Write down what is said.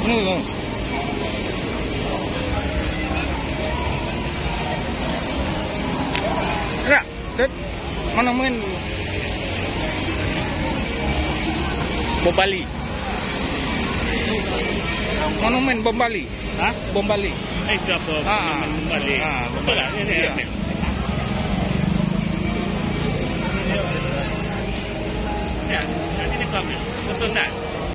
Nak, tet mana main? Bom Bali. Mana main bom Bali? Ha? Bom Bali. Eh, apa? Ha, bom Bali. Ha, betul lah. Ya, ya. Ya, nanti ni kau betul tak?